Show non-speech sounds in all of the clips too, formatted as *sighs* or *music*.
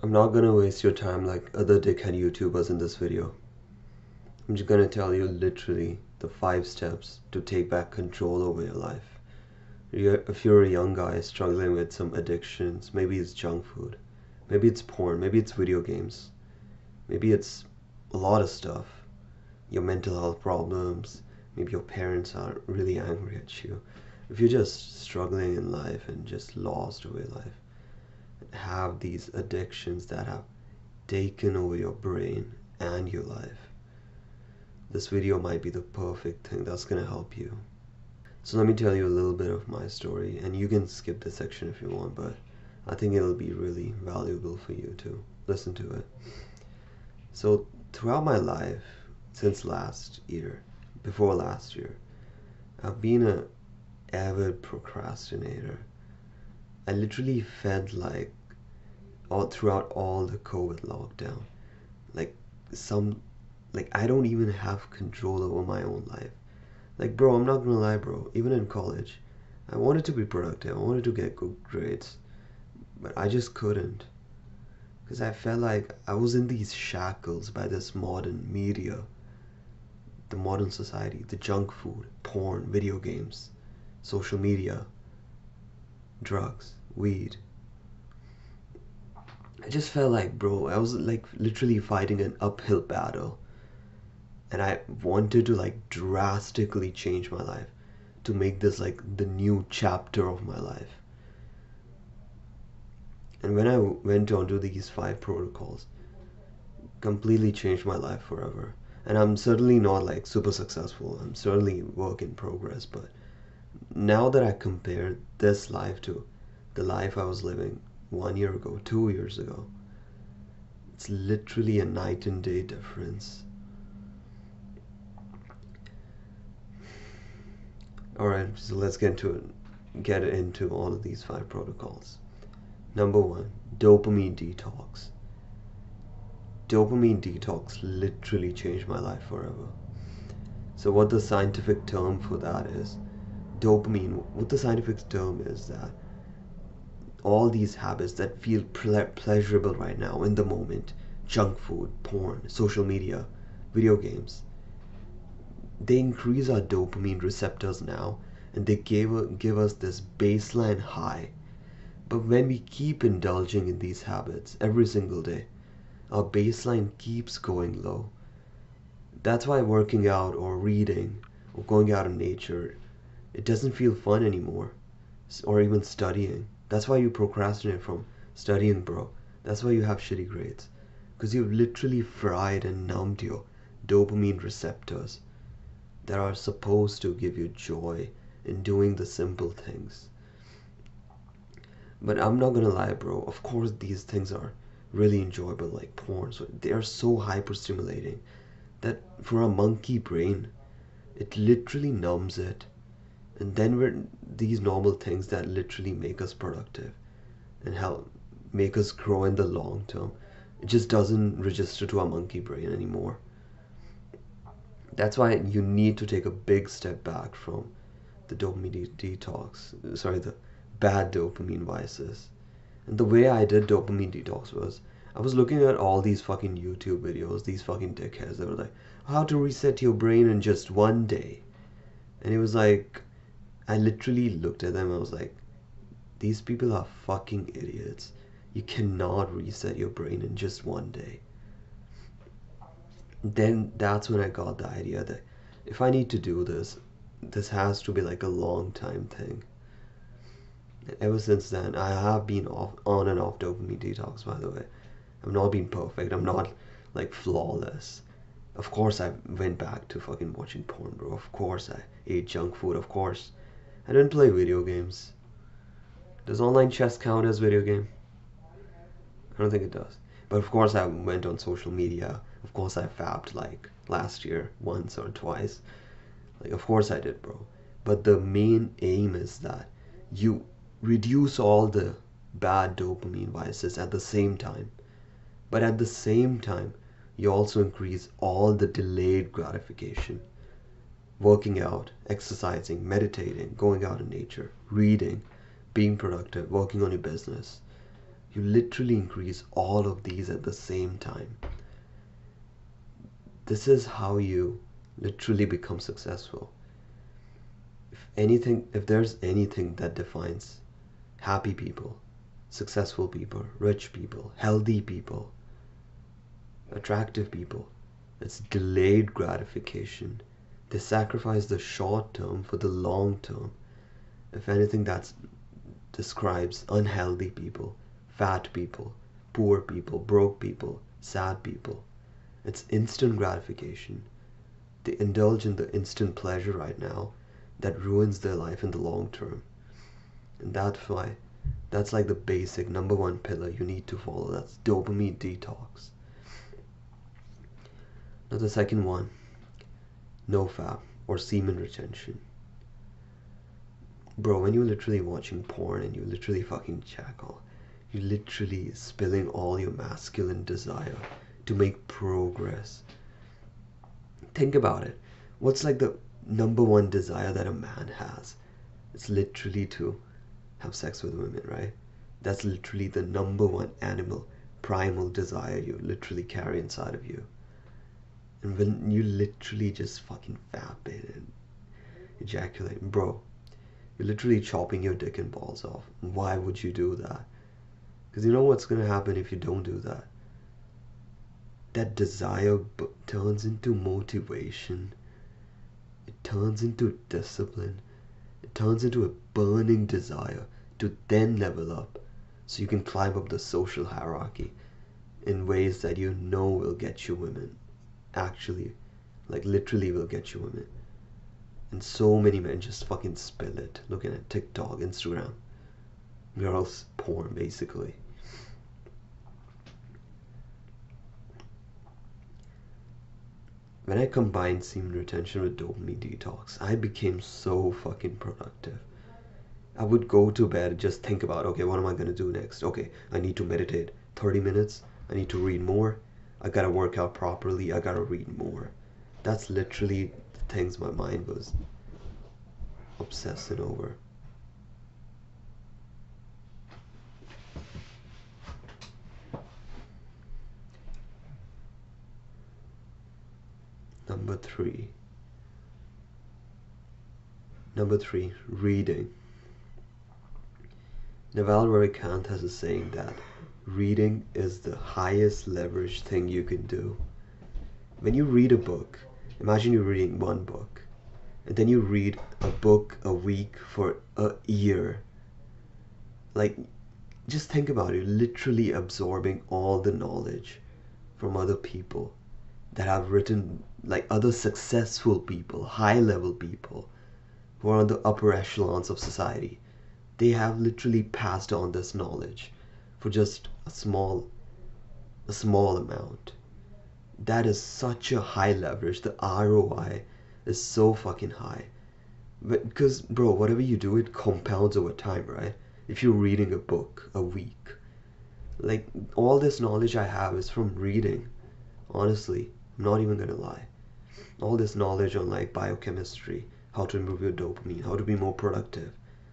I'm not gonna waste your time like other dickhead YouTubers in this video. I'm just gonna tell you literally the five steps to take back control over your life. If you're a young guy struggling with some addictions, maybe it's junk food, maybe it's porn, maybe it's video games, maybe it's a lot of stuff. Your mental health problems, maybe your parents are really angry at you. If you're just struggling in life and just lost away life, have these addictions that have taken over your brain and your life, this video might be the perfect thing that's gonna help you. So let me tell you a little bit of my story, and you can skip this section if you want, but I think it'll be really valuable for you to listen to it. So throughout my life, since last year, before last year, I've been a avid procrastinator. I literally felt like all throughout all the COVID lockdown. Like some like I don't even have control over my own life. Like bro, I'm not gonna lie, bro. Even in college, I wanted to be productive. I wanted to get good grades, but I just couldn't. Because I felt like I was in these shackles by this modern media, the modern society, the junk food, porn, video games, social media, drugs, weed, I just felt like, bro, I was like literally fighting an uphill battle. And I wanted to like drastically change my life to make this like the new chapter of my life. And when I went on to these five protocols, completely changed my life forever. And I'm certainly not like super successful. I'm certainly work in progress, but now that I compare this life to the life I was living one year ago, two years ago. It's literally a night and day difference. Alright, so let's get into it. Get into all of these five protocols. Number one, dopamine detox. Dopamine detox literally changed my life forever. So what the scientific term for that is, dopamine, what the scientific term is that all these habits that feel ple pleasurable right now in the moment junk food, porn, social media, video games they increase our dopamine receptors now and they give, give us this baseline high. But when we keep indulging in these habits every single day, our baseline keeps going low. That's why working out or reading or going out in nature, it doesn't feel fun anymore, or even studying. That's why you procrastinate from studying, bro. That's why you have shitty grades. Because you've literally fried and numbed your dopamine receptors that are supposed to give you joy in doing the simple things. But I'm not gonna lie, bro. Of course, these things are really enjoyable, like porn. So they are so hyper stimulating that for a monkey brain, it literally numbs it and then we're these normal things that literally make us productive and help make us grow in the long term it just doesn't register to our monkey brain anymore. That's why you need to take a big step back from the dopamine detox sorry the bad dopamine vices. And the way i did dopamine detox was i was looking at all these fucking youtube videos these fucking dickheads that were like how to reset your brain in just one day. And it was like I literally looked at them. I was like, these people are fucking idiots. You cannot reset your brain in just one day. Then that's when I got the idea that if I need to do this, this has to be like a long time thing. Ever since then, I have been off on and off dopamine detox. By the way, I'm not being perfect. I'm not like flawless. Of course, I went back to fucking watching porn, bro. Of course, I ate junk food. Of course, I don't play video games. Does online chess count as video game? I don't think it does. But of course I went on social media. Of course I fapped like last year once or twice. Like of course I did, bro. But the main aim is that you reduce all the bad dopamine vices at the same time. But at the same time, you also increase all the delayed gratification working out, exercising, meditating, going out in nature, reading, being productive, working on your business. You literally increase all of these at the same time. This is how you literally become successful. If anything, if there's anything that defines happy people, successful people, rich people, healthy people, attractive people, it's delayed gratification. They sacrifice the short term for the long term. If anything, that describes unhealthy people, fat people, poor people, broke people, sad people. It's instant gratification. They indulge in the instant pleasure right now that ruins their life in the long term. And that's why, that's like the basic number one pillar you need to follow. That's dopamine detox. Now, the second one nofap or semen retention. Bro, when you're literally watching porn and you're literally fucking jackal, you're literally spilling all your masculine desire to make progress. Think about it. What's like the number one desire that a man has? It's literally to have sex with women, right? That's literally the number one animal, primal desire you literally carry inside of you. And when you literally just fucking fap it and ejaculate, bro, you're literally chopping your dick and balls off. Why would you do that? Because you know what's going to happen if you don't do that? That desire turns into motivation. It turns into discipline. It turns into a burning desire to then level up so you can climb up the social hierarchy in ways that you know will get you women actually, like literally will get you women. And so many men just fucking spill it looking at TikTok, Instagram, girls porn basically. When I combined semen retention with dopamine detox, I became so fucking productive. I would go to bed and just think about, okay, what am I gonna do next? Okay, I need to meditate 30 minutes. I need to read more. I gotta work out properly. I gotta read more. That's literally the things my mind was obsessing over. Number three. Number three, reading. Naval Ravikant has a saying that reading is the highest leverage thing you can do. When you read a book, imagine you're reading one book, and then you read a book a week for a year. Like, just think about it literally absorbing all the knowledge from other people that have written, like other successful people, high level people who are on the upper echelons of society. They have literally passed on this knowledge for just a small a small amount. That is such a high leverage. The ROI is so fucking high. But because bro whatever you do it compounds over time right? If you're reading a book a week. Like all this knowledge I have is from reading. Honestly I'm not even gonna lie. All this knowledge on like biochemistry how to improve your dopamine how to be more productive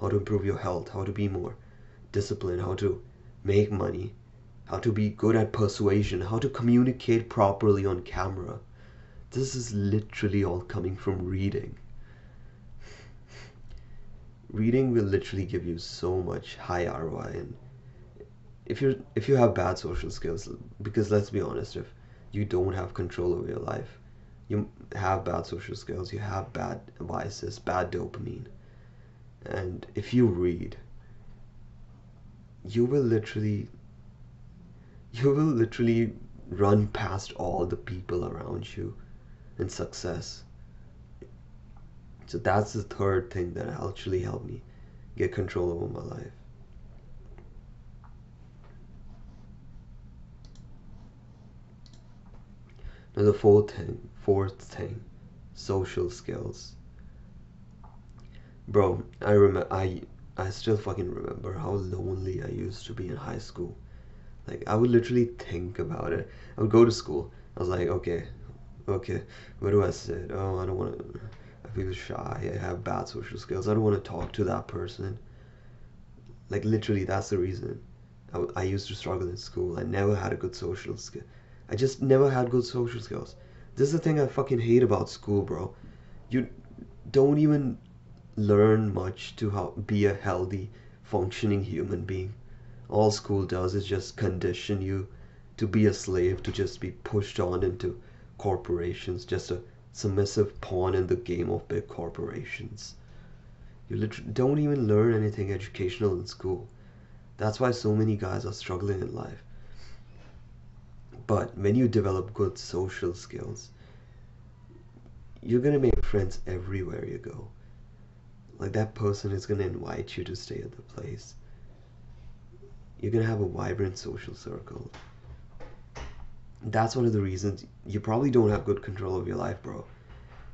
how to improve your health how to be more disciplined how to make money, how to be good at persuasion, how to communicate properly on camera. This is literally all coming from reading. Reading will literally give you so much high ROI and if you if you have bad social skills because let's be honest if you don't have control over your life you have bad social skills you have bad vices bad dopamine and if you read you will literally you will literally run past all the people around you in success. So that's the third thing that actually helped me get control over my life. Now the fourth thing fourth thing social skills. Bro i remember i I still fucking remember how lonely I used to be in high school. Like, I would literally think about it. I would go to school. I was like, okay, okay, where do I sit? Oh, I don't want to. I feel shy. I have bad social skills. I don't want to talk to that person. Like, literally, that's the reason. I, I used to struggle in school. I never had a good social skill. I just never had good social skills. This is the thing I fucking hate about school, bro. You don't even learn much to how be a healthy, functioning human being. All school does is just condition you to be a slave, to just be pushed on into corporations, just a submissive pawn in the game of big corporations. You literally don't even learn anything educational in school. That's why so many guys are struggling in life. But when you develop good social skills, you're gonna make friends everywhere you go. Like that person is gonna invite you to stay at the place. You're gonna have a vibrant social circle. That's one of the reasons you probably don't have good control of your life, bro.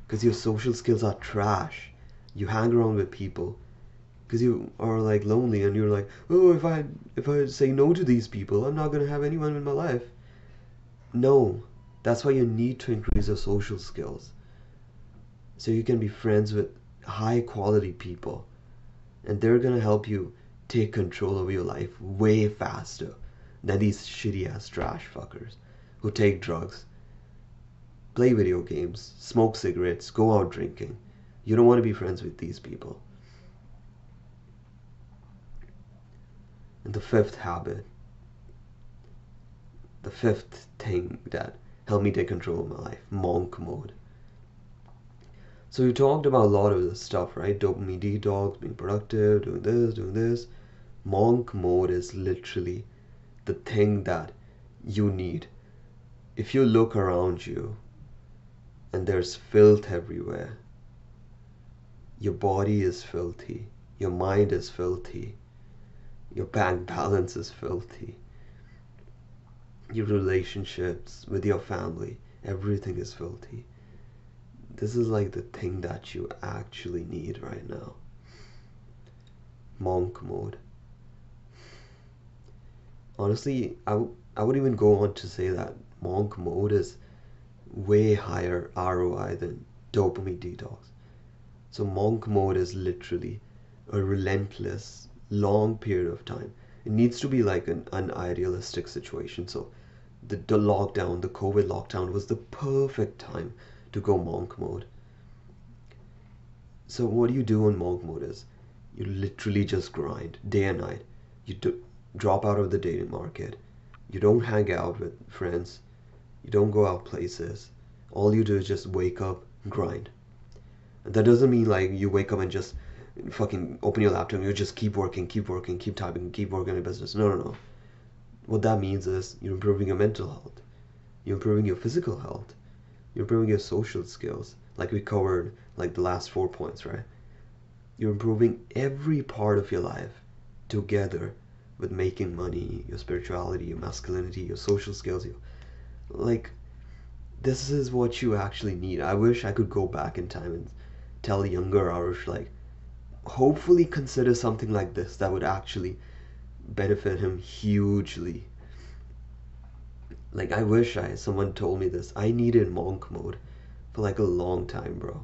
Because your social skills are trash. You hang around with people because you are like lonely and you're like, oh, if I if I say no to these people, I'm not gonna have anyone in my life. No, that's why you need to increase your social skills so you can be friends with high quality people and they're gonna help you take control of your life way faster than these shitty ass trash fuckers who take drugs, play video games, smoke cigarettes, go out drinking. You don't want to be friends with these people. And the fifth habit, the fifth thing that helped me take control of my life, monk mode. So we talked about a lot of this stuff, right? Dopamine detox, being productive, doing this, doing this. Monk mode is literally the thing that you need if you look around you and there's filth everywhere, your body is filthy, your mind is filthy, your bank balance is filthy, your relationships with your family, everything is filthy. This is like the thing that you actually need right now. Monk mode. Honestly, I, w- I would even go on to say that monk mode is way higher ROI than dopamine detox. So monk mode is literally a relentless, long period of time. It needs to be like an unidealistic situation. So the, the lockdown, the COVID lockdown was the perfect time to go monk mode. So what do you do in monk mode is you literally just grind day and night. You do, drop out of the dating market. You don't hang out with friends. You don't go out places. All you do is just wake up, grind. And that doesn't mean like you wake up and just fucking open your laptop and you just keep working, keep working, keep typing, keep working on your business. No, no, no. What that means is you're improving your mental health. You're improving your physical health. You're improving your social skills. Like we covered like the last four points, right? You're improving every part of your life together with making money, your spirituality, your masculinity, your social skills, your like this is what you actually need. I wish I could go back in time and tell younger Aarush like hopefully consider something like this that would actually benefit him hugely. Like I wish I someone told me this. I needed monk mode for like a long time, bro.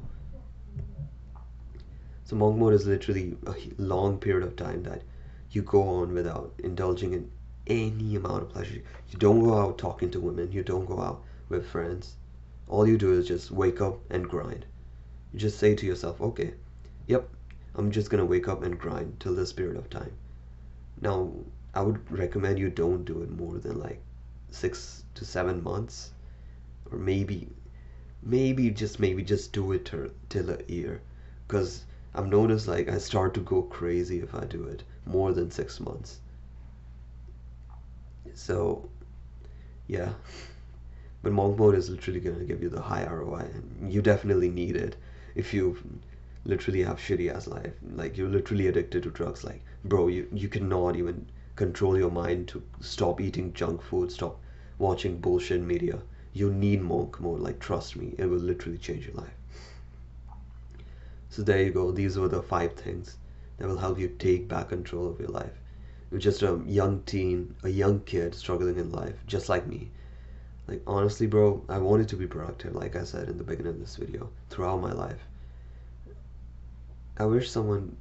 So monk mode is literally a long period of time that you go on without indulging in any amount of pleasure. You don't go out talking to women. You don't go out with friends. All you do is just wake up and grind. You just say to yourself, okay, yep, I'm just gonna wake up and grind till this period of time. Now, I would recommend you don't do it more than like six to seven months, or maybe, maybe just maybe just do it till, till a year, because I've noticed like I start to go crazy if I do it more than six months. So, yeah. But monk mode is literally going to give you the high ROI, and you definitely need it if you literally have shitty ass life. Like you're literally addicted to drugs. Like, bro, you you cannot even control your mind to stop eating junk food, stop watching bullshit media. You need monk mode. Like, trust me, it will literally change your life. So there you go. These were the five things that will help you take back control of your life. You're just a young teen, a young kid struggling in life, just like me. Like honestly, bro, I wanted to be productive, like I said in the beginning of this video, throughout my life. I wish someone,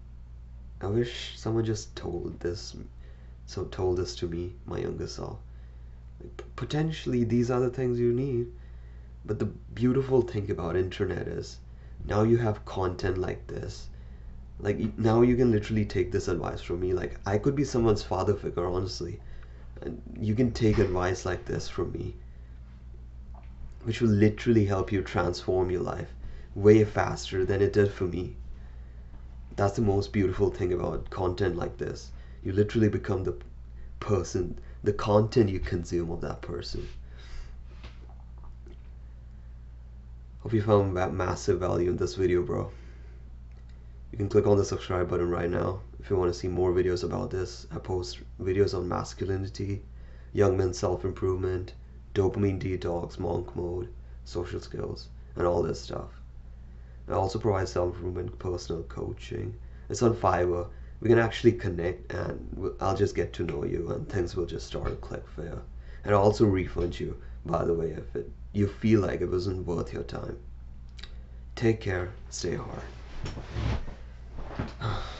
I wish someone just told this so told this to me, my younger self. Potentially these are the things you need. But the beautiful thing about internet is now you have content like this. Like now you can literally take this advice from me. Like I could be someone's father figure, honestly. And you can take advice like this from me, which will literally help you transform your life way faster than it did for me. That's the most beautiful thing about content like this. You literally become the person, the content you consume of that person. Hope you found that massive value in this video, bro. You can click on the subscribe button right now if you want to see more videos about this. I post videos on masculinity, young men self-improvement, dopamine detox, monk mode, social skills, and all this stuff. I also provide self-improvement personal coaching. It's on Fiverr we can actually connect and I'll just get to know you and things will just start to click for you. And I'll also refund you, by the way, if it, you feel like it wasn't worth your time. Take care, stay hard. *sighs* *sighs*